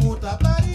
muda, Bahia.